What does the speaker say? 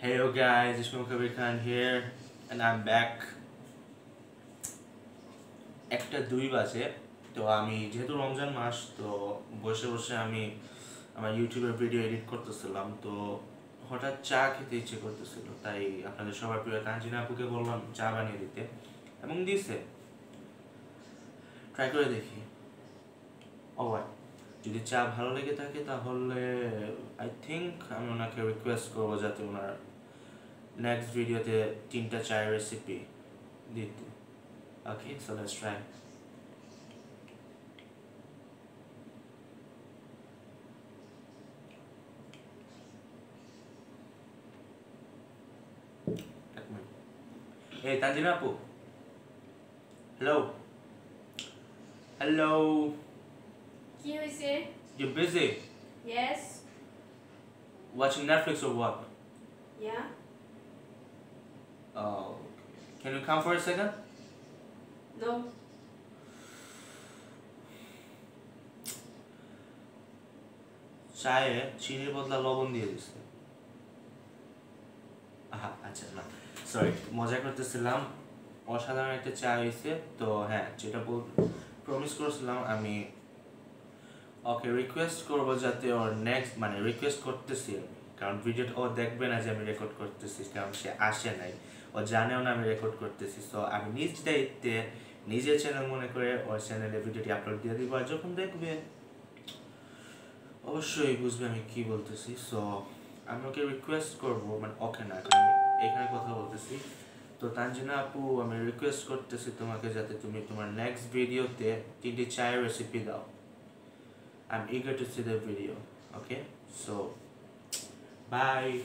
Hey yo guys, it's Kabir Khan here and I'm back. একটা দুই বাজে তো আমি যেহেতু রমজান মাস তো বসে বসে আমি আমার ইউটিউবের ভিডিও এডিট করতেছিলাম তো হঠাৎ চা খেতে ইচ্ছে করতেছিল তাই আপনাদের সবার প্রিয় কাঞ্জিনা আপুকে বললাম চা বানিয়ে দিতে এবং দিয়েছে ট্রাই করে দেখি। অবাক যদি চা ভালো লেগে থাকে তাহলে আই থিঙ্ক আমি ওনাকে রিকোয়েস্ট করব যাতে ওনার নেক্সট ভিডিওতে তিনটা চায়ের রেসিপি দিতে। ওকে লেটস ট্রাই এই তানজিনা আপু. হ্যালো হ্যালো কি you busy yes watching Netflix or what? Yeah Oh, can you come for a second? No চায়ে চিনির বদলা লবণ দিয়ে দিছে আহা আচ্ছা না। সরি মজা করতেছিলাম। অসাধারণ একটা চা হয়েছে তো হ্যাঁ যেটা প্রমিস করেছিলাম আমি ওকে রিকোয়েস্ট করব যাতে ওর নেক্সট মানে রিকোয়েস্ট করতেছি কারণ ভিডিওটা ও দেখবে না যে আমি রেকর্ড করতেছি, কারণ সে আসে নাই। ও জানেও না আমি রেকর্ড করতেছি। সো আমি নিজ দায়িত্বে নিজের চ্যানেল মনে করে ওর চ্যানেলে ভিডিওটি আপলোড দিয়ে দিব। আর যখন দেখবে, অবশ্যই বুঝবে আমি কি বলতেছি। সো আমি ওকে রিকোয়েস্ট করব মানে ওকে না, কারণ এখানে কথা বলতেছি। তো তানজিনা আপু, আমি রিকোয়েস্ট করতেছি তোমাকে যাতে তুমি তোমার নেক্সট ভিডিওতে তিনটি চায়ের রেসিপি দাও। i'm eager to see the video. Okay? So bye.